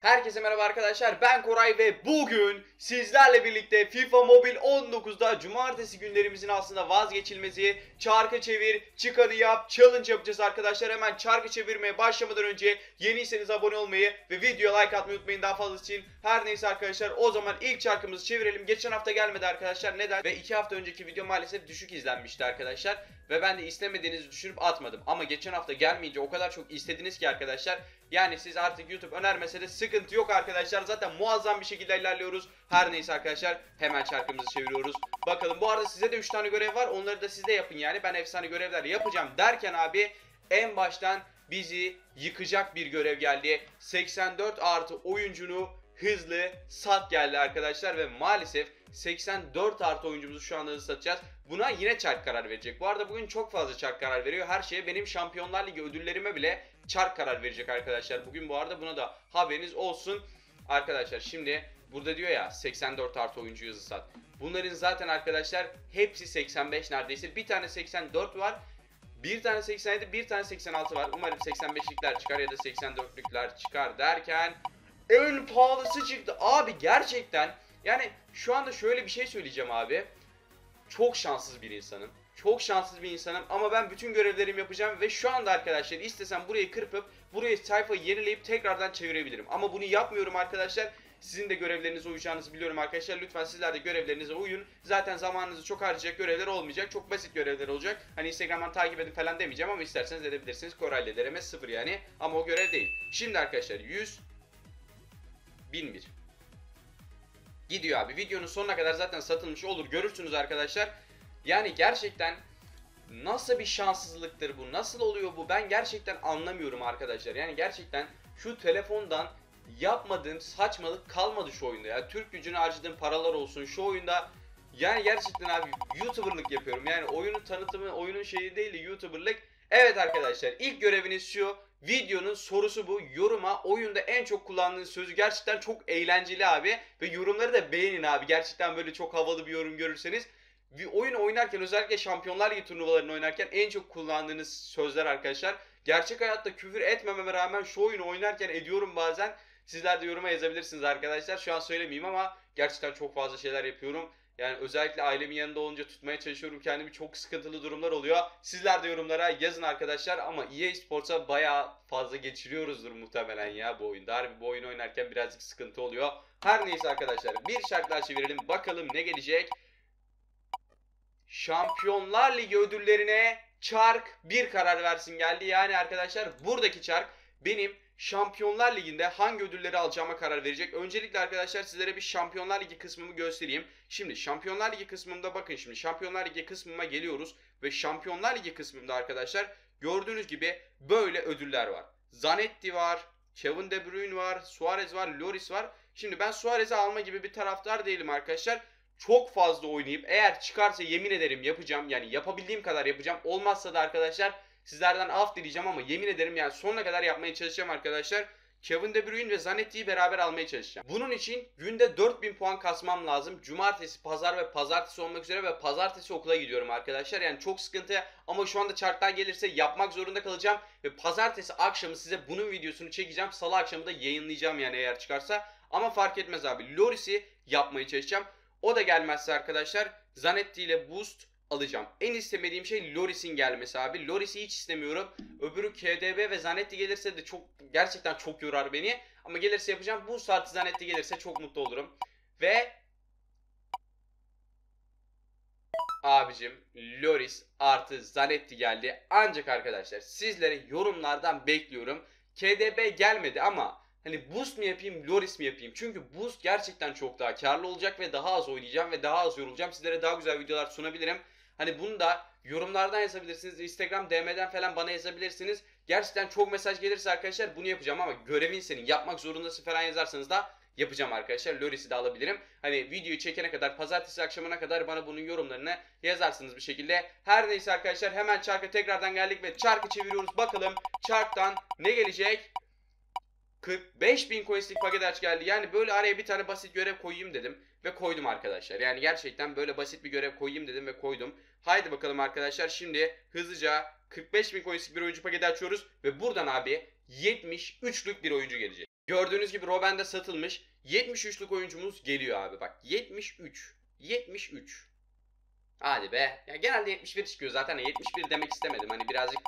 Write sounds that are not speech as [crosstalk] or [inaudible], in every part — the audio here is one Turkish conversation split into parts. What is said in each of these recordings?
Herkese merhaba arkadaşlar ben Koray ve bugün sizlerle birlikte FIFA Mobile 19'da cumartesi günlerimizin aslında vazgeçilmezi çarkı çevir çıkanı yap challenge yapacağız arkadaşlar. Hemen çarkı çevirmeye başlamadan önce yeniyseniz abone olmayı ve videoya like atmayı unutmayın daha fazlası için. Her neyse arkadaşlar o zaman ilk çarkımızı çevirelim. Geçen hafta gelmedi arkadaşlar neden? Ve 2 hafta önceki video maalesef düşük izlenmişti arkadaşlar. Ve ben de istemediğinizi düşünüp atmadım. Ama geçen hafta gelmeyince o kadar çok istediniz ki arkadaşlar yani siz artık YouTube önermese de sıkıntı yok arkadaşlar. Zaten muazzam bir şekilde ilerliyoruz. Her neyse arkadaşlar hemen çarkımızı çeviriyoruz. Bakalım bu arada size de 3 tane görev var. Onları da siz de yapın yani. Ben efsane görevler yapacağım derken abi en baştan bizi yıkacak bir görev geldi. 84 artı oyuncunu hızlı sat geldi arkadaşlar ve maalesef 84 artı oyuncumuzu şu anda satacağız. Buna yine çark karar verecek. Bu arada bugün çok fazla çark karar veriyor. Her şeye benim Şampiyonlar Ligi ödüllerime bile çark karar verecek arkadaşlar. Bugün bu arada buna da haberiniz olsun. Arkadaşlar şimdi burada diyor ya 84 artı oyuncu hızlı sat. Bunların zaten arkadaşlar hepsi 85 neredeyse. Bir tane 84 var. Bir tane 87, bir tane 86 var. Umarım 85'likler çıkar ya da 84'lükler çıkar derken en pahalısı çıktı. Abi gerçekten yani şu anda şöyle bir şey söyleyeceğim abi. Çok şanssız bir insanım. Çok şanssız bir insanım ama ben bütün görevlerimi yapacağım ve şu anda arkadaşlar istesem burayı kırpıp burayı sayfayı yenileyip tekrardan çevirebilirim. Ama bunu yapmıyorum arkadaşlar. Sizin de görevlerinize uyacağınızı biliyorum arkadaşlar. Lütfen sizler de görevlerinize uyun. Zaten zamanınızı çok harcayacak görevler olmayacak. Çok basit görevler olacak. Hani Instagram'dan takip edin falan demeyeceğim ama isterseniz edebilirsiniz. Koray'la dereme 0 yani. Ama o görev değil. Şimdi arkadaşlar 100 1001 Gidiyor abi. Videonun sonuna kadar zaten satılmış olur. Görürsünüz arkadaşlar. Yani gerçekten nasıl bir şanssızlıktır bu? Nasıl oluyor bu? Ben gerçekten anlamıyorum arkadaşlar. Yani gerçekten şu telefondan yapmadığım saçmalık kalmadı şu oyunda ya. Türk gücünü harcadığım paralar olsun şu oyunda. Yani gerçekten abi YouTuber'lık yapıyorum. Yani oyunun tanıtımı, oyunun şeyi değil de YouTuber'lık. Evet arkadaşlar ilk göreviniz şu. Videonun sorusu bu. Yoruma oyunda en çok kullandığınız sözü gerçekten çok eğlenceli abi. Ve yorumları da beğenin abi. Gerçekten böyle çok havalı bir yorum görürseniz bir oyun oynarken özellikle Şampiyonlar Ligi turnuvalarını oynarken en çok kullandığınız sözler arkadaşlar. Gerçek hayatta küfür etmememe rağmen şu oyunu oynarken ediyorum bazen. Sizler de yoruma yazabilirsiniz arkadaşlar. Şu an söylemeyeyim ama gerçekten çok fazla şeyler yapıyorum. Yani özellikle ailemin yanında olunca tutmaya çalışıyorum kendimi. Çok sıkıntılı durumlar oluyor. Sizler de yorumlara yazın arkadaşlar. Ama EA Sports'a bayağı fazla geçiriyoruzdur muhtemelen ya bu oyunda. Harbi bu oyunu oynarken birazcık sıkıntı oluyor. Her neyse arkadaşlar bir şarkı daha çevirelim. Bakalım ne gelecek. Şampiyonlar Ligi ödüllerine çark bir karar versin geldi. Yani arkadaşlar buradaki çark benim Şampiyonlar Ligi'nde hangi ödülleri alacağıma karar verecek. Öncelikle arkadaşlar sizlere bir Şampiyonlar Ligi kısmımı göstereyim. Şimdi Şampiyonlar Ligi kısmımda bakın şimdi Şampiyonlar Ligi kısmıma geliyoruz. Ve Şampiyonlar Ligi kısmımda arkadaşlar gördüğünüz gibi böyle ödüller var. Zanetti var, Kevin De Bruyne var, Suarez var, Loris var. Şimdi ben Suarez'i alma gibi bir taraftar değilim arkadaşlar çok fazla oynayıp eğer çıkarsa yemin ederim yapacağım. Yani yapabildiğim kadar yapacağım. Olmazsa da arkadaşlar sizlerden af dileyeceğim ama yemin ederim yani sonuna kadar yapmaya çalışacağım arkadaşlar. Kevin De Bruyne ve Zanetti'yi beraber almaya çalışacağım. Bunun için günde 4000 puan kasmam lazım. Cumartesi, pazar ve pazartesi olmak üzere ve pazartesi okula gidiyorum arkadaşlar. Yani çok sıkıntı ama şu anda çarklar gelirse yapmak zorunda kalacağım. Ve pazartesi akşamı size bunun videosunu çekeceğim. Salı akşamı da yayınlayacağım yani eğer çıkarsa. Ama fark etmez abi. Loris'i yapmaya çalışacağım. O da gelmezse arkadaşlar Zanetti ile Boost alacağım. En istemediğim şey Loris'in gelmesi abi. Loris'i hiç istemiyorum. Öbürü KDB ve Zanetti gelirse de çok gerçekten çok yorar beni. Ama gelirse yapacağım. Boost artı Zanetti gelirse çok mutlu olurum. Ve abicim Loris artı Zanetti geldi. Ancak arkadaşlar sizlere yorumlardan bekliyorum. KDB gelmedi ama Hani boost mu yapayım, Loris mi yapayım? Çünkü boost gerçekten çok daha karlı olacak ve daha az oynayacağım ve daha az yorulacağım. Sizlere daha güzel videolar sunabilirim. Hani bunu da yorumlardan yazabilirsiniz. Instagram DM'den falan bana yazabilirsiniz. Gerçekten çok mesaj gelirse arkadaşlar bunu yapacağım ama görevin senin yapmak zorundasın falan yazarsanız da yapacağım arkadaşlar. Loris'i de alabilirim. Hani videoyu çekene kadar pazartesi akşamına kadar bana bunun yorumlarını yazarsınız bir şekilde. Her neyse arkadaşlar hemen çarka tekrardan geldik ve çarkı çeviriyoruz. Bakalım çarktan ne gelecek? 45 bin coinslik paket aç geldi. Yani böyle araya bir tane basit görev koyayım dedim. Ve koydum arkadaşlar. Yani gerçekten böyle basit bir görev koyayım dedim ve koydum. Haydi bakalım arkadaşlar. Şimdi hızlıca 45 bin coinslik bir oyuncu paketi açıyoruz. Ve buradan abi 73'lük bir oyuncu gelecek. Gördüğünüz gibi Robben de satılmış. 73'lük oyuncumuz geliyor abi bak. 73. 73. Hadi be. Ya genelde 71 çıkıyor zaten. 71 demek istemedim. Hani birazcık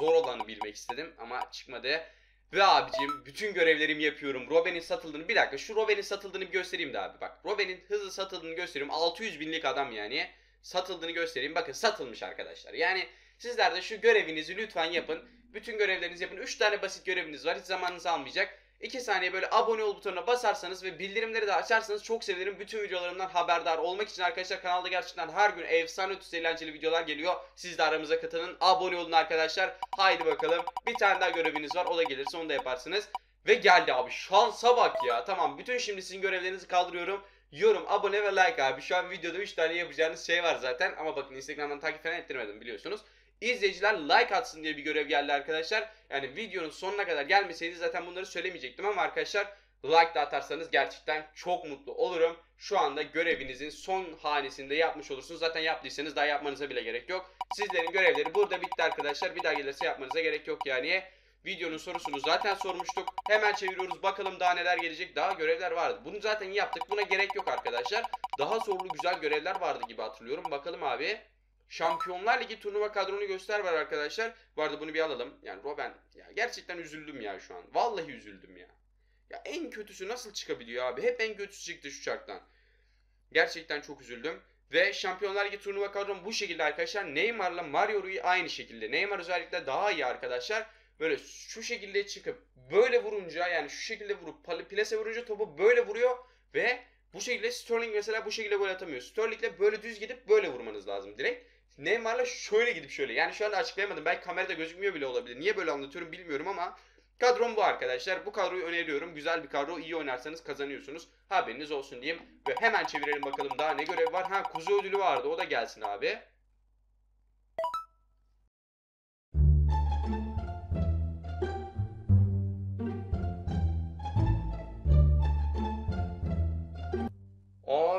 zor olanı bilmek istedim ama çıkmadı. Ve abicim bütün görevlerimi yapıyorum. Robben'in satıldığını bir dakika şu Robben'in satıldığını bir göstereyim de abi bak. Robben'in hızlı satıldığını göstereyim. 600 binlik adam yani. Satıldığını göstereyim. Bakın satılmış arkadaşlar. Yani sizler de şu görevinizi lütfen yapın. Bütün görevlerinizi yapın. 3 tane basit göreviniz var. Hiç zamanınızı almayacak. 2 saniye böyle abone ol butonuna basarsanız ve bildirimleri de açarsanız çok sevinirim. Bütün videolarımdan haberdar olmak için arkadaşlar kanalda gerçekten her gün efsane ötesi eğlenceli videolar geliyor. Siz de aramıza katılın. Abone olun arkadaşlar. Haydi bakalım. Bir tane daha göreviniz var. O da gelirse onu da yaparsınız. Ve geldi abi. Şansa bak ya. Tamam bütün şimdi sizin görevlerinizi kaldırıyorum. Yorum, abone ve like abi. Şu an videoda 3 tane yapacağınız şey var zaten. Ama bakın Instagram'dan takip falan ettirmedim biliyorsunuz. İzleyiciler like atsın diye bir görev geldi arkadaşlar. Yani videonun sonuna kadar gelmeseydi zaten bunları söylemeyecektim ama arkadaşlar like da atarsanız gerçekten çok mutlu olurum. Şu anda görevinizin son hanesinde yapmış olursunuz. Zaten yaptıysanız daha yapmanıza bile gerek yok. Sizlerin görevleri burada bitti arkadaşlar. Bir daha gelirse yapmanıza gerek yok yani. Videonun sorusunu zaten sormuştuk. Hemen çeviriyoruz bakalım daha neler gelecek. Daha görevler vardı. Bunu zaten yaptık. Buna gerek yok arkadaşlar. Daha zorlu güzel görevler vardı gibi hatırlıyorum. Bakalım abi. Şampiyonlar Ligi turnuva kadronu göster var arkadaşlar. Bu arada bunu bir alalım. Yani Robben ya gerçekten üzüldüm ya şu an. Vallahi üzüldüm ya. Ya en kötüsü nasıl çıkabiliyor abi? Hep en kötüsü çıktı şu çarktan. Gerçekten çok üzüldüm. Ve Şampiyonlar Ligi turnuva kadrom bu şekilde arkadaşlar. Neymar'la Mario Rui aynı şekilde. Neymar özellikle daha iyi arkadaşlar. Böyle şu şekilde çıkıp böyle vurunca yani şu şekilde vurup plase vurunca topu böyle vuruyor ve bu şekilde Sterling mesela bu şekilde gol atamıyor. Sterling'le böyle düz gidip böyle vurmanız lazım direkt. Neymar'la şöyle gidip şöyle. Yani şu anda açıklayamadım. Belki kamerada gözükmüyor bile olabilir. Niye böyle anlatıyorum bilmiyorum ama kadrom bu arkadaşlar. Bu kadroyu öneriyorum. Güzel bir kadro. İyi oynarsanız kazanıyorsunuz. Haberiniz olsun diyeyim. Ve hemen çevirelim bakalım daha ne görev var. Ha kuzu ödülü vardı. O da gelsin abi.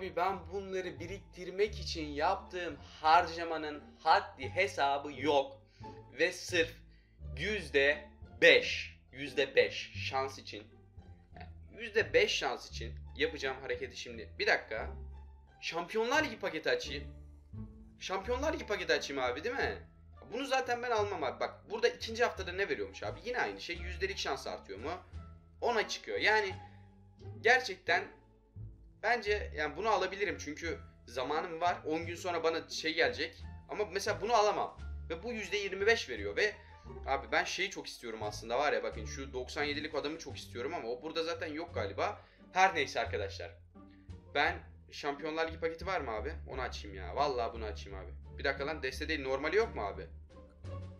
Abi ben bunları biriktirmek için yaptığım harcamanın haddi hesabı yok. Ve sırf yüzde beş, yüzde beş şans için, yüzde beş şans için yapacağım hareketi şimdi. Bir dakika. Şampiyonlar Ligi paketi açayım. Şampiyonlar Ligi paketi açayım abi değil mi? Bunu zaten ben almam abi. Bak burada ikinci haftada ne veriyormuş abi? Yine aynı şey. Yüzdelik şans artıyor mu? Ona çıkıyor. Yani gerçekten Bence yani bunu alabilirim çünkü zamanım var. 10 gün sonra bana şey gelecek. Ama mesela bunu alamam. Ve bu %25 veriyor ve abi ben şeyi çok istiyorum aslında var ya bakın şu 97'lik adamı çok istiyorum ama o burada zaten yok galiba. Her neyse arkadaşlar. Ben Şampiyonlar Ligi paketi var mı abi? Onu açayım ya. Vallahi bunu açayım abi. Bir dakika lan deste değil normali yok mu abi?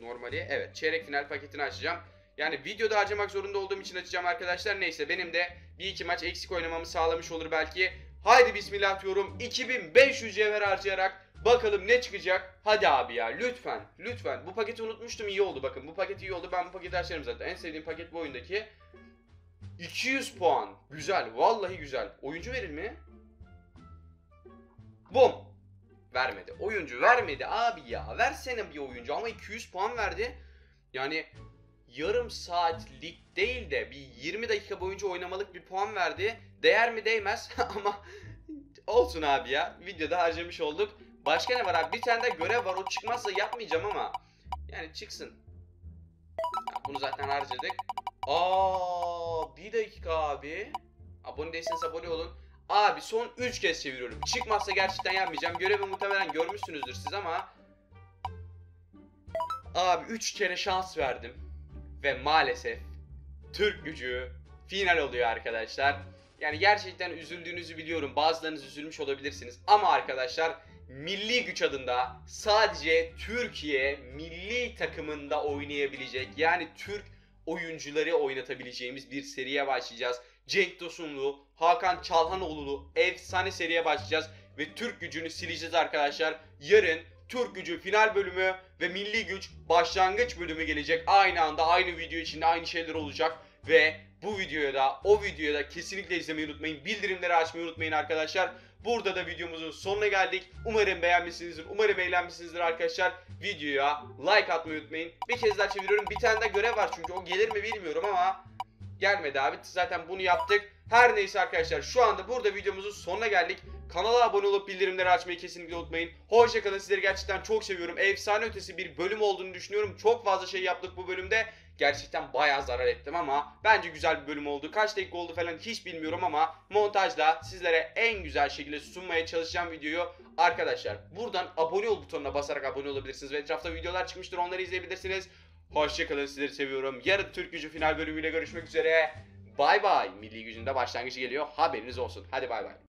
Normali evet. Çeyrek final paketini açacağım. Yani videoda harcamak zorunda olduğum için açacağım arkadaşlar. Neyse benim de bir iki maç eksik oynamamı sağlamış olur belki. Haydi bismillah diyorum. 2500 cevher harcayarak bakalım ne çıkacak. Hadi abi ya lütfen lütfen. Bu paketi unutmuştum iyi oldu bakın. Bu paket iyi oldu. Ben bu paketi açarım zaten. En sevdiğim paket bu oyundaki. 200 puan. Güzel. Vallahi güzel. Oyuncu verir mi? Bum. Vermedi. Oyuncu vermedi abi ya. Versene bir oyuncu ama 200 puan verdi. Yani yarım saatlik değil de bir 20 dakika boyunca oynamalık bir puan verdi. Değer mi değmez [laughs] ama olsun abi ya. Videoda harcamış olduk. Başka ne var abi? Bir tane de görev var. O çıkmazsa yapmayacağım ama. Yani çıksın. Bunu zaten harcadık. Aa, bir dakika abi. Abone değilseniz abone olun. Abi son 3 kez çeviriyorum. Çıkmazsa gerçekten yapmayacağım. Görevi muhtemelen görmüşsünüzdür siz ama. Abi 3 kere şans verdim. Ve maalesef Türk gücü final oluyor arkadaşlar. Yani gerçekten üzüldüğünüzü biliyorum. Bazılarınız üzülmüş olabilirsiniz. Ama arkadaşlar milli güç adında sadece Türkiye milli takımında oynayabilecek yani Türk oyuncuları oynatabileceğimiz bir seriye başlayacağız. Cenk Tosunlu, Hakan Çalhanoğlu efsane seriye başlayacağız ve Türk gücünü sileceğiz arkadaşlar. Yarın Türk gücü final bölümü ve milli güç başlangıç bölümü gelecek. Aynı anda aynı video içinde aynı şeyler olacak ve bu videoya da o videoya da kesinlikle izlemeyi unutmayın. Bildirimleri açmayı unutmayın arkadaşlar. Burada da videomuzun sonuna geldik. Umarım beğenmişsinizdir. Umarım eğlenmişsinizdir arkadaşlar. Videoya like atmayı unutmayın. Bir kez daha çeviriyorum. Bir tane daha görev var çünkü o gelir mi bilmiyorum ama gelmedi abi. Zaten bunu yaptık. Her neyse arkadaşlar şu anda burada videomuzun sonuna geldik. Kanala abone olup bildirimleri açmayı kesinlikle unutmayın. Hoşçakalın sizleri gerçekten çok seviyorum. Efsane ötesi bir bölüm olduğunu düşünüyorum. Çok fazla şey yaptık bu bölümde. Gerçekten bayağı zarar ettim ama bence güzel bir bölüm oldu. Kaç dakika oldu falan hiç bilmiyorum ama montajla sizlere en güzel şekilde sunmaya çalışacağım videoyu. Arkadaşlar buradan abone ol butonuna basarak abone olabilirsiniz ve etrafta videolar çıkmıştır onları izleyebilirsiniz. Hoşçakalın sizleri seviyorum. Yarın Türk Gücü final bölümüyle görüşmek üzere. Bay bay. Milli gücünde başlangıcı geliyor. Haberiniz olsun. Hadi bay bay.